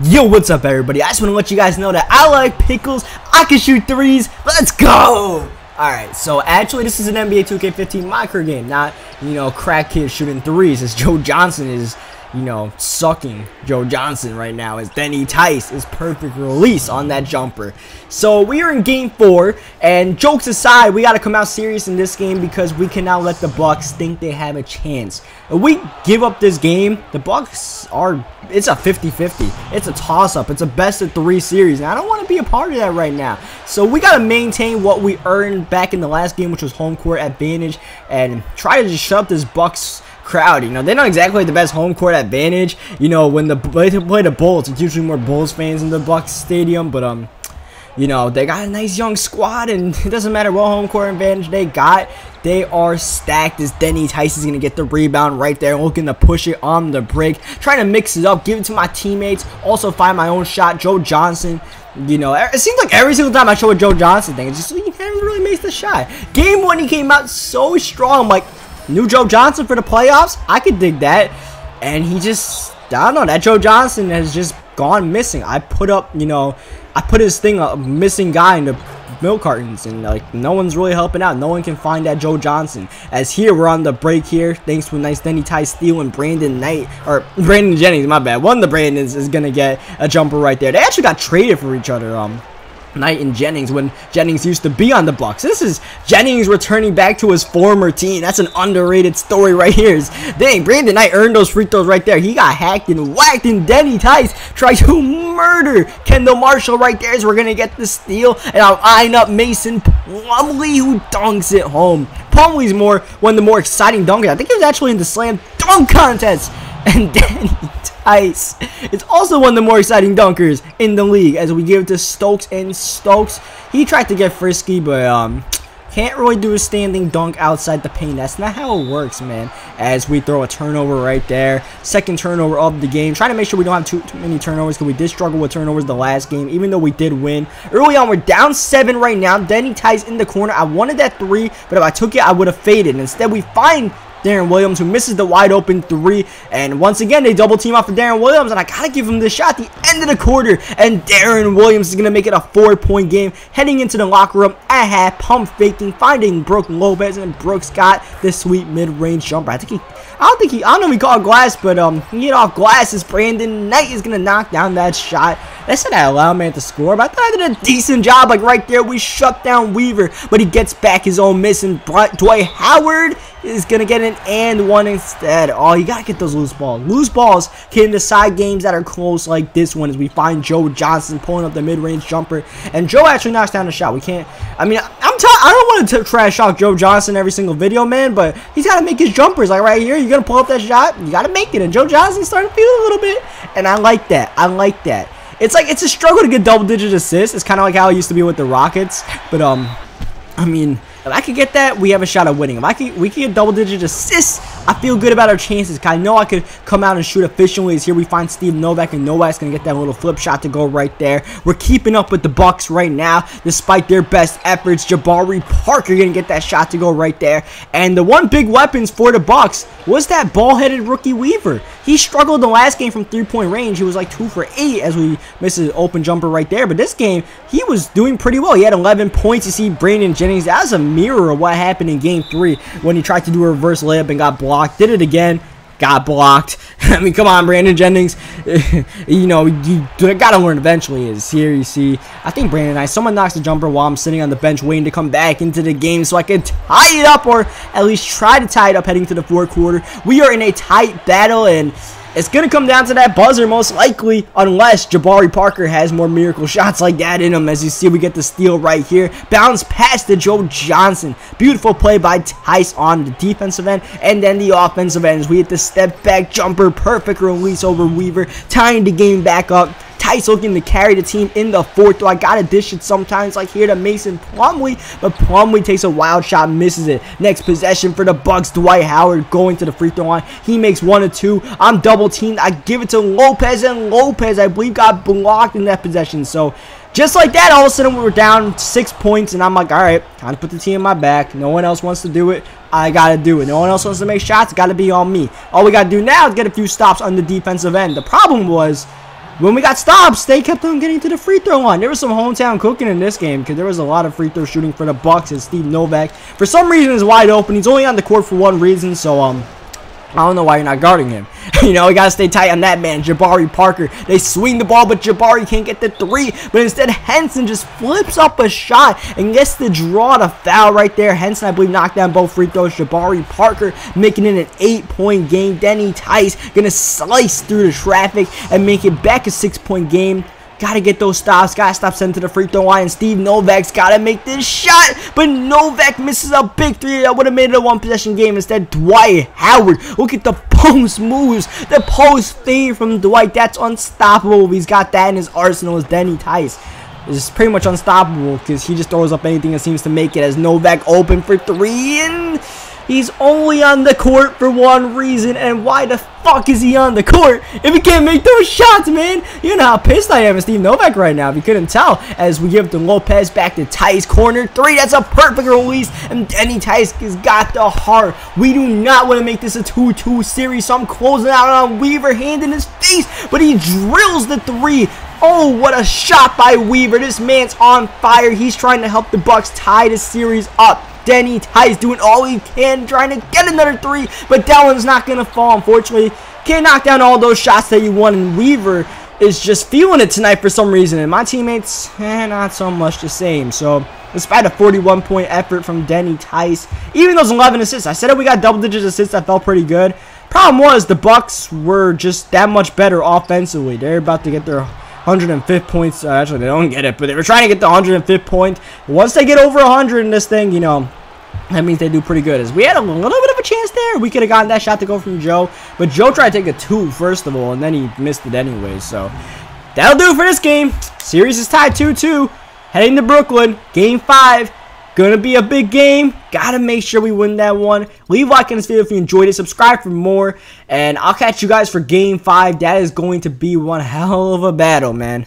Yo, what's up everybody? I just want to let you guys know that I like pickles, I can shoot threes, let's go! Alright, so actually this is an NBA 2K15 micro game, not, you know, crack kids shooting threes, as Joe Johnson is you know, sucking Joe Johnson right now as Denny Tice is perfect release on that jumper. So we are in game four, and jokes aside, we got to come out serious in this game because we cannot let the Bucks think they have a chance. If we give up this game, the Bucks are, it's a 50-50. It's a toss-up. It's a best of three series, and I don't want to be a part of that right now. So we got to maintain what we earned back in the last game, which was home court advantage, and try to just shut up this Bucks crowd. You know, they're not exactly the best home court advantage. You know, when the they play the Bulls, it's usually more Bulls fans in the Bucks stadium. But um, you know, they got a nice young squad, and it doesn't matter what home court advantage they got. They are stacked as Denny is going to get the rebound right there, looking to push it on the break, trying to mix it up, give it to my teammates, also find my own shot. Joe Johnson, you know, it seems like every single time I show a Joe Johnson thing, it's just he never really makes the shot. Game one, he came out so strong, I'm like, New Joe Johnson for the playoffs? I could dig that. And he just, I don't know, that Joe Johnson has just gone missing. I put up, you know, I put his thing, a missing guy in the milk cartons and like no one's really helping out no one can find that joe johnson as here we're on the break here thanks to a nice denny Tice steal and brandon knight or brandon jennings my bad one of the brandons is gonna get a jumper right there they actually got traded for each other um Knight and Jennings when Jennings used to be on the Bucks. This is Jennings returning back to his former team. That's an underrated story right here. Dang, Brandon Knight earned those free throws right there. He got hacked and whacked, and Denny Tice tried to murder Kendall Marshall right there as we're going to get the steal. And I'll eyeing up Mason Plumlee who dunks it home. Plumlee's more one of the more exciting dunkers. I think he was actually in the slam dunk contest. And Denny Tice is also one of the more exciting dunkers in the league as we give it to Stokes and Stokes. He tried to get frisky, but um, can't really do a standing dunk outside the paint. That's not how it works, man. As we throw a turnover right there. Second turnover of the game. Trying to make sure we don't have too, too many turnovers because we did struggle with turnovers the last game, even though we did win. Early on, we're down seven right now. Denny Tice in the corner. I wanted that three, but if I took it, I would have faded. Instead, we find Deron Williams, who misses the wide open three. And once again, they double team off of Deron Williams. And I got to give him the shot the end of the quarter. And Deron Williams is going to make it a four point game. Heading into the locker room at half, pump faking, finding Brook Lopez. And Brooks got this sweet mid range jumper. I think he. I don't think he, I don't know if he caught glass, but um, he hit off glasses. Brandon Knight is going to knock down that shot. They said I allowed man to score, but I thought I did a decent job. Like right there, we shut down Weaver, but he gets back his own miss. And Dwight Howard is going to get an and one instead. Oh, you got to get those loose balls. Loose balls can decide games that are close like this one as we find Joe Johnson pulling up the mid-range jumper. And Joe actually knocks down the shot. We can't, I mean, I'm I don't want to trash talk Joe Johnson every single video, man, but he's got to make his jumpers. Like right here, you're going to pull up that shot, you got to make it. And Joe Johnson's starting to feel a little bit. And I like that. I like that. It's like, it's a struggle to get double-digit assists. It's kind of like how it used to be with the Rockets. But, um, I mean, if I could get that, we have a shot at winning. If I could, we can get double-digit assists, I feel good about our chances. I know I could come out and shoot efficiently. As here we find Steve Novak, and Novak's gonna get that little flip shot to go right there. We're keeping up with the Bucks right now, despite their best efforts. Jabari Parker gonna get that shot to go right there. And the one big weapons for the Bucks was that ball-headed rookie Weaver. He struggled the last game from three-point range. He was like two for eight as we missed an open jumper right there. But this game, he was doing pretty well. He had 11 points. You see Brandon Jennings. That was a mirror of what happened in game three when he tried to do a reverse layup and got blocked. Did it again got blocked. I mean, come on, Brandon Jennings. you know, you gotta learn eventually. Is here you see. I think Brandon I someone knocks the jumper while I'm sitting on the bench waiting to come back into the game so I can tie it up or at least try to tie it up heading to the fourth quarter. We are in a tight battle and it's going to come down to that buzzer most likely unless Jabari Parker has more miracle shots like that in him. As you see, we get the steal right here. Bounce past to Joe Johnson. Beautiful play by Tice on the defensive end. And then the offensive end we hit the step back jumper. Perfect release over Weaver. Tying the game back up. Tice looking to carry the team in the fourth, though I gotta dish it sometimes, like here to Mason Plumlee, but Plumlee takes a wild shot, misses it. Next possession for the Bucks, Dwight Howard going to the free throw line. He makes one or two. I'm double teamed. I give it to Lopez, and Lopez, I believe, got blocked in that possession. So just like that, all of a sudden we were down six points, and I'm like, all right, time to put the team in my back. No one else wants to do it. I gotta do it. No one else wants to make shots. Gotta be on me. All we gotta do now is get a few stops on the defensive end. The problem was when we got stops, they kept on getting to the free throw line. There was some hometown cooking in this game because there was a lot of free throw shooting for the Bucks and Steve Novak. For some reason, is wide open. He's only on the court for one reason, so um, I don't know why you're not guarding him. you know, you got to stay tight on that man, Jabari Parker. They swing the ball, but Jabari can't get the three. But instead, Henson just flips up a shot and gets the draw to foul right there. Henson, I believe, knocked down both free throws. Jabari Parker making it an eight-point game. Denny Tice to slice through the traffic and make it back a six-point game. Gotta get those stops. Gotta stop sending to the free throw line. Steve Novak's gotta make this shot. But Novak misses a big three. That would have made it a one possession game. Instead, Dwight Howard. Look at the post moves. The post fade from Dwight. That's unstoppable. He's got that in his arsenal as Denny Tice is pretty much unstoppable because he just throws up anything that seems to make it as Novak open for three and He's only on the court for one reason, and why the fuck is he on the court if he can't make those shots, man? You know how pissed I am at Steve Novak right now, if you couldn't tell, as we give the Lopez back to Tice corner three. That's a perfect release, and Denny Tice has got the heart. We do not want to make this a 2-2 series, so I'm closing out on Weaver, hand in his face, but he drills the three. Oh, what a shot by Weaver. This man's on fire. He's trying to help the Bucks tie the series up. Denny Tice doing all he can, trying to get another three, but that one's not going to fall, unfortunately. Can't knock down all those shots that you want, and Weaver is just feeling it tonight for some reason, and my teammates, eh, not so much the same. So, despite a 41-point effort from Denny Tice, even those 11 assists, I said that we got double-digit assists, that felt pretty good. Problem was, the Bucks were just that much better offensively. They're about to get their 105 points. Uh, actually, they don't get it, but they were trying to get the 105 point. Once they get over 100 in this thing, you know, that means they do pretty good. As we had a little bit of a chance there, we could have gotten that shot to go from Joe, but Joe tried to take a two first of all, and then he missed it anyway. So that'll do for this game. Series is tied 2-2. Heading to Brooklyn, Game Five. Gonna be a big game. Gotta make sure we win that one. Leave a like in this video if you enjoyed it. Subscribe for more. And I'll catch you guys for game five. That is going to be one hell of a battle, man.